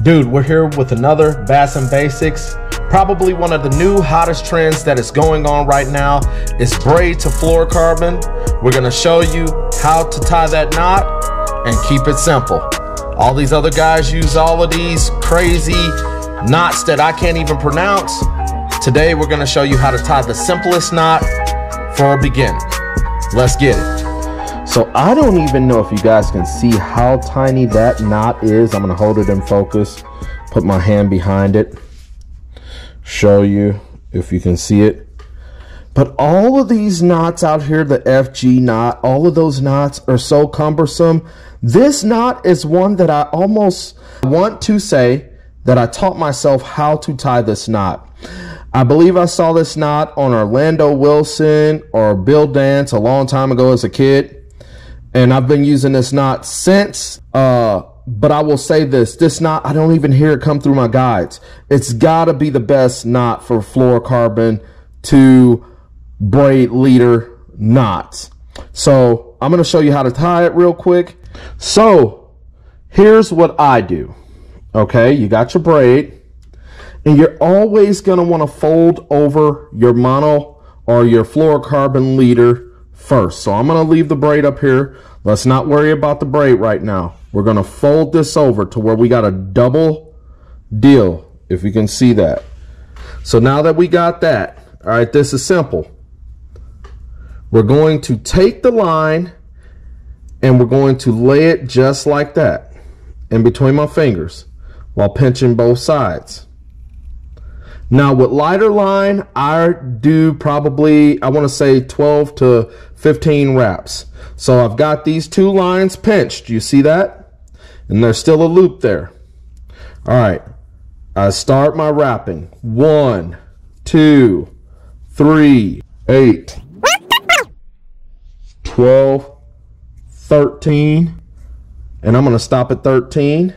Dude, we're here with another Bass and Basics. Probably one of the new hottest trends that is going on right now is braid to fluorocarbon. We're gonna show you how to tie that knot and keep it simple. All these other guys use all of these crazy knots that I can't even pronounce. Today we're gonna show you how to tie the simplest knot for a beginner. Let's get it. So I don't even know if you guys can see how tiny that knot is. I'm gonna hold it in focus, put my hand behind it, show you if you can see it. But all of these knots out here, the FG knot, all of those knots are so cumbersome. This knot is one that I almost want to say that I taught myself how to tie this knot. I believe I saw this knot on Orlando Wilson or Bill Dance a long time ago as a kid and I've been using this knot since. Uh, but I will say this: this knot, I don't even hear it come through my guides. It's got to be the best knot for fluorocarbon to braid leader knots. So I'm to show you how to tie it real quick. So here's what I do. Okay, you got your braid, and you're always want to fold over your mono or your fluorocarbon leader first. So I'm going to leave the braid up here. Let's not worry about the braid right now. We're going to fold this over to where we got a double deal, if you can see that. So now that we got that, all right, this is simple. We're going to take the line and we're going to lay it just like that in between my fingers while pinching both sides. Now with lighter line, I do probably, I want to say 12 to 15 wraps. So I've got these two lines pinched. You see that? And there's still a loop there. All right. I start my wrapping. One, two, three, eight, 12, 13. And I'm going to stop at 13.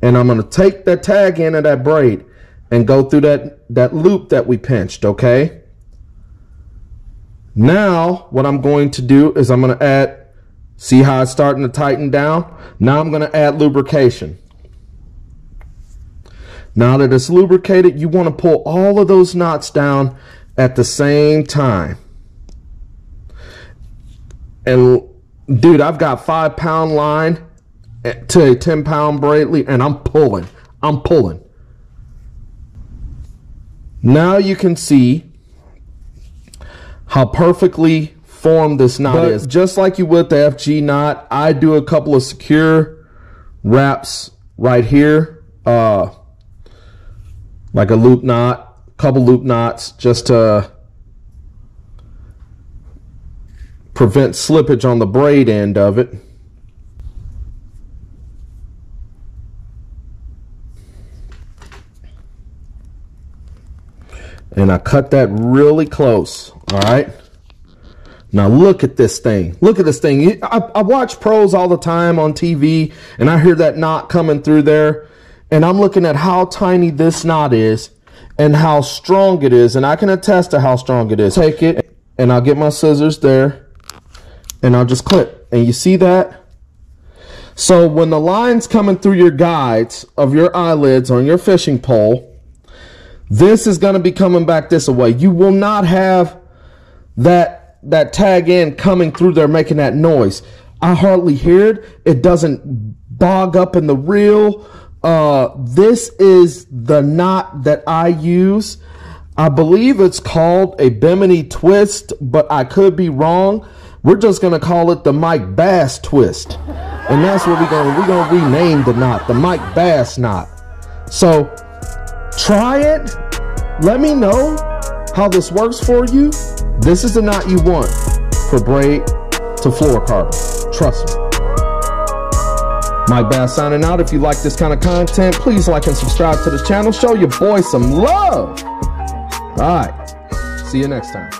And I'm going to take that tag in of that braid and go through that, that loop that we pinched, okay? Now, what I'm going to do is I'm going to add, see how it's starting to tighten down? Now I'm going to add lubrication. Now that it's lubricated, you want to pull all of those knots down at the same time. And dude, I've got five pound line eh, to a 10 pound braid and I'm pulling, I'm pulling. Now you can see how perfectly formed this knot but is. Just like you would the FG knot, I do a couple of secure wraps right here. Uh, like a loop knot, couple loop knots just to prevent slippage on the braid end of it. And I cut that really close. All right. Now look at this thing. Look at this thing. I, I, watch pros all the time on TV and I hear that knot coming through there and I'm looking at how tiny this knot is and how strong it is. And I can attest to how strong it is. Take it and I'll get my scissors there and I'll just clip. And you see that? So when the line's coming through your guides of your eyelids on your fishing pole, this is going to be coming back this way. You will not have that that tag end coming through there making that noise. I hardly hear it. It doesn't bog up in the reel. Uh, this is the knot that I use. I believe it's called a Bimini twist, but I could be wrong. We're just gonna call it the Mike Bass twist, and that's what we're gonna we're gonna rename the knot, the Mike Bass knot. So Try it. Let me know how this works for you. This is the knot you want for braid to fluorocarbon. Trust me. Mike Bass signing out. If you like this kind of content, please like and subscribe to the channel. Show your boy some love. All right. See you next time.